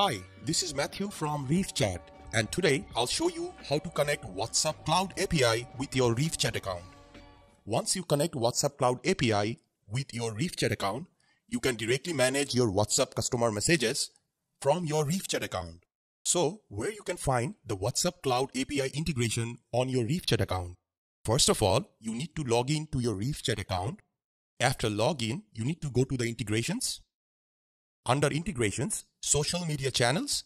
Hi, this is Matthew from REVE Chat and today I'll show you how to connect WhatsApp Cloud API with your REVE Chat account. Once you connect WhatsApp Cloud API with your REVE Chat account, you can directly manage your WhatsApp customer messages from your REVE Chat account. So, where you can find the WhatsApp Cloud API integration on your REVE Chat account. First of all, you need to log in to your REVE Chat account. After login, you need to go to the integrations. Under integrations, social media channels,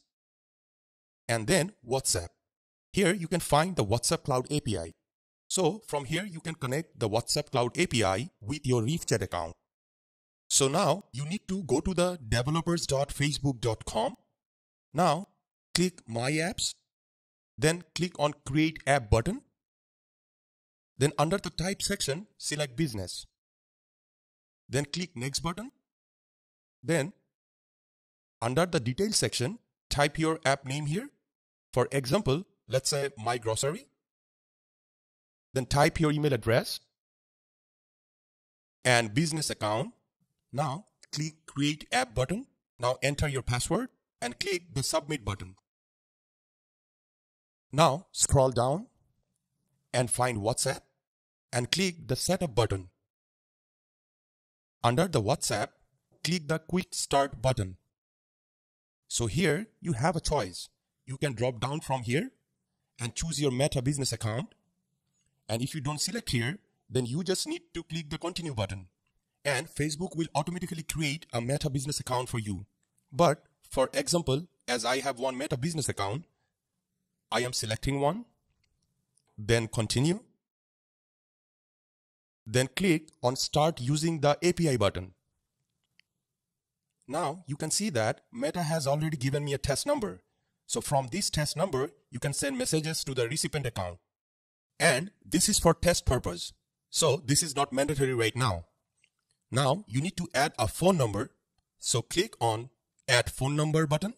and then WhatsApp. Here you can find the WhatsApp Cloud API. So from here you can connect the WhatsApp Cloud API with your REVE Chat account. So now you need to go to the developers.facebook.com. Now click My Apps. Then click on Create App button. Then under the Type section, select Business. Then click Next button. Then under the Details section, type your app name here. For example, let's say My Grocery. Then type your email address and business account. Now click Create App button. Now enter your password and click the Submit button. Now scroll down and find WhatsApp and click the Setup button. Under the WhatsApp, click the Quick Start button. So here you have a choice. You can drop down from here and choose your Meta business account. And if you don't select here, then you just need to click the continue button. And Facebook will automatically create a Meta business account for you. But for example, as I have one Meta business account, I am selecting one, then continue, then click on start using the API button. Now you can see that Meta has already given me a test number. So from this test number, you can send messages to the recipient account. And this is for test purpose. So this is not mandatory right now. Now you need to add a phone number. So click on add phone number button.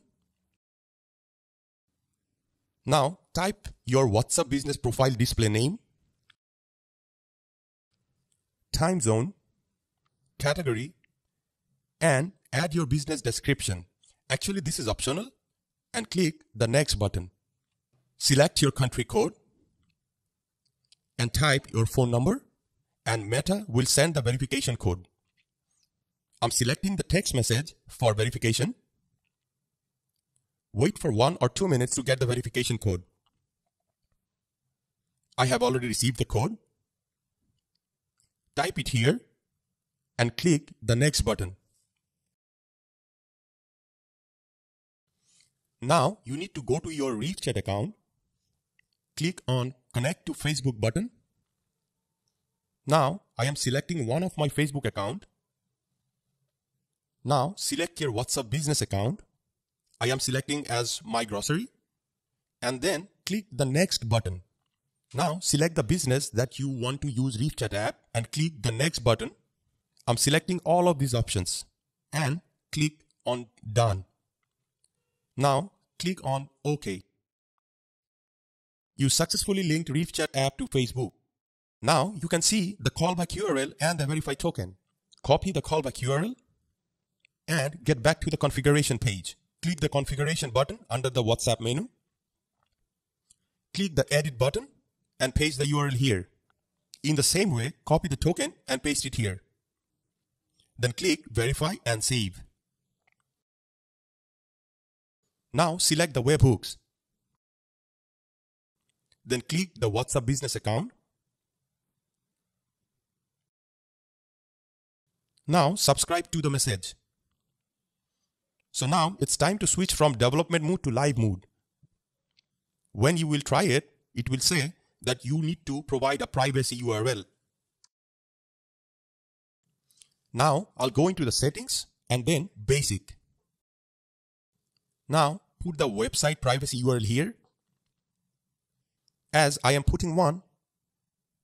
Now type your WhatsApp business profile display name, time zone, category, and add your business description. Actually, this is optional and click the next button. Select your country code and type your phone number and Meta will send the verification code. I'm selecting the text message for verification. Wait for one or two minutes to get the verification code. I have already received the code. Type it here and click the next button. Now you need to go to your REVE Chat account, click on connect to Facebook button. Now I am selecting one of my Facebook account. Now select your WhatsApp business account. I am selecting as my grocery and then click the next button. Now select the business that you want to use REVE Chat app and click the next button. I'm selecting all of these options and click on done. Now click on OK. You successfully linked REVE Chat app to Facebook. Now you can see the callback URL and the verify token. Copy the callback URL and get back to the configuration page. Click the configuration button under the WhatsApp menu. Click the edit button and paste the URL here. In the same way, copy the token and paste it here. Then click verify and save. Now select the webhooks. Then click the WhatsApp business account. Now subscribe to the message. So now it's time to switch from development mode to live mode. When you will try it, it will say that you need to provide a privacy URL. Now I'll go into the settings and then basic. Now put the website privacy URL here. As I am putting one,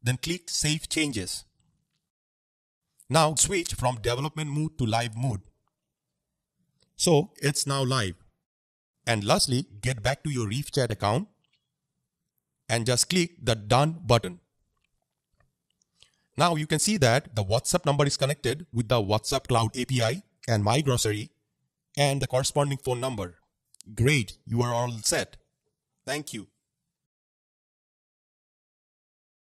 then click Save Changes. Now switch from development mode to live mode. So it's now live. And lastly, get back to your REVE Chat account and just click the Done button. Now you can see that the WhatsApp number is connected with the WhatsApp Cloud API and My Grocery and the corresponding phone number. Great, you are all set. Thank you.